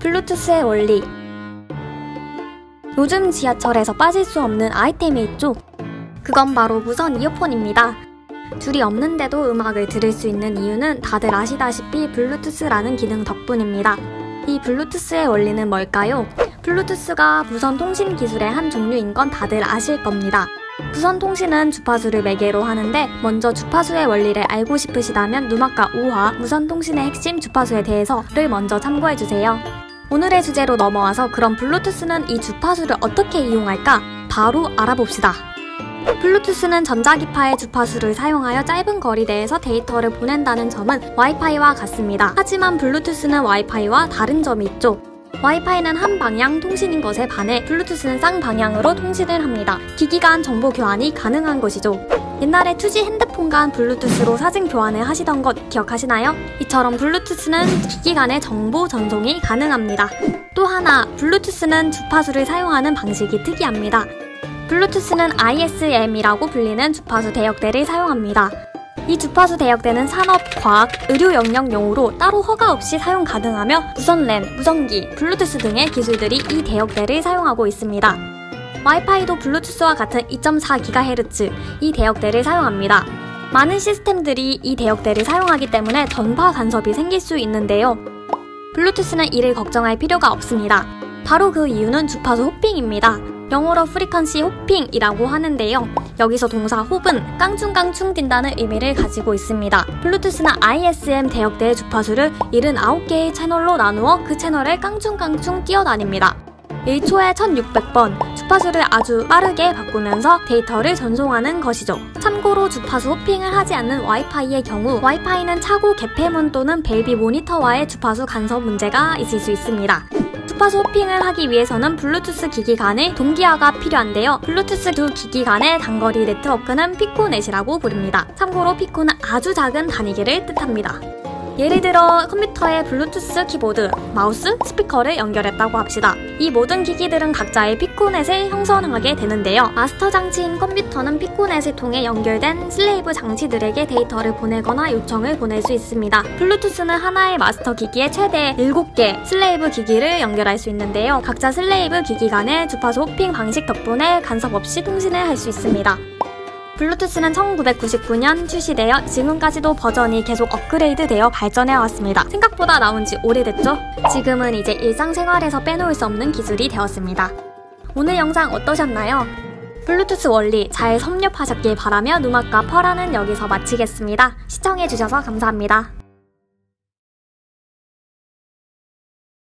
블루투스의 원리 요즘 지하철에서 빠질 수 없는 아이템이 있죠. 그건 바로 무선 이어폰입니다. 줄이 없는데도 음악을 들을 수 있는 이유는 다들 아시다시피 블루투스라는 기능 덕분입니다. 이 블루투스의 원리는 뭘까요? 블루투스가 무선 통신 기술의 한 종류인 건 다들 아실 겁니다. 무선 통신은 주파수를 매개로 하는데 먼저 주파수의 원리를 알고 싶으시다면 누막과 우화 무선 통신의 핵심 주파수에 대해서를 먼저 참고해 주세요. 오늘의 주제로 넘어와서 그럼 블루투스는 이 주파수를 어떻게 이용할까? 바로 알아봅시다. 블루투스는 전자기파의 주파수를 사용하여 짧은 거리 내에서 데이터를 보낸다는 점은 와이파이와 같습니다. 하지만 블루투스는 와이파이와 다른 점이 있죠. 와이파이는 한 방향 통신인 것에 반해 블루투스는 쌍방향으로 통신을 합니다. 기기 간 정보 교환이 가능한 것이죠. 옛날에 2G 핸드폰 간 블루투스로 사진 교환을 하시던 것 기억하시나요? 이처럼 블루투스는 기기 간의 정보 전송이 가능합니다. 또 하나, 블루투스는 주파수를 사용하는 방식이 특이합니다. 블루투스는 ISM이라고 불리는 주파수 대역대를 사용합니다. 이 주파수 대역대는 산업, 과학, 의료 영역 용으로 따로 허가 없이 사용 가능하며 무선 랜, 무전기, 블루투스 등의 기술들이 이 대역대를 사용하고 있습니다. 와이파이도 블루투스와 같은 2.4GHz 이 대역대를 사용합니다. 많은 시스템들이 이 대역대를 사용하기 때문에 전파 간섭이 생길 수 있는데요. 블루투스는 이를 걱정할 필요가 없습니다. 바로 그 이유는 주파수 hopping입니다. 영어로 frequency hopping이라고 하는데요. 여기서 동사 hop은 깡충깡충 뛴다는 의미를 가지고 있습니다. 블루투스는 ISM 대역대의 주파수를 79개의 채널로 나누어 그 채널을 깡충깡충 뛰어다닙니다. 1초에 1600번 주파수를 아주 빠르게 바꾸면서 데이터를 전송하는 것이죠. 참고로 주파수 hopping을 하지 않는 와이파이의 경우 와이파이는 차고 개폐문 또는 baby monitor와의 주파수 간섭 문제가 있을 수 있습니다. 주파수 hopping을 하기 위해서는 블루투스 기기 간의 동기화가 필요한데요. 블루투스 두 기기 간의 단거리 네트워크는 piconet이라고 부릅니다. 참고로 피코는 아주 작은 단위를 뜻합니다. 예를 들어 컴퓨터에 블루투스 키보드, 마우스, 스피커를 연결했다고 합시다. 이 모든 기기들은 각자의 piconet을 형성하게 되는데요. 마스터 장치인 컴퓨터는 piconet을 통해 연결된 slave 장치들에게 데이터를 보내거나 요청을 보낼 수 있습니다. 블루투스는 하나의 마스터 기기에 최대 7개 slave 기기를 연결할 수 있는데요. 각자 slave 기기 간의 주파수 hopping 방식 덕분에 간섭 없이 통신을 할 수 있습니다. 블루투스는 1999년 출시되어 지금까지도 버전이 계속 업그레이드 되어 발전해 왔습니다. 생각보다 나온 지 오래됐죠? 지금은 이제 일상생활에서 빼놓을 수 없는 기술이 되었습니다. 오늘 영상 어떠셨나요? 블루투스 원리 잘 섭렵하셨길 바라며 누막과 펄하는 여기서 마치겠습니다. 시청해주셔서 감사합니다.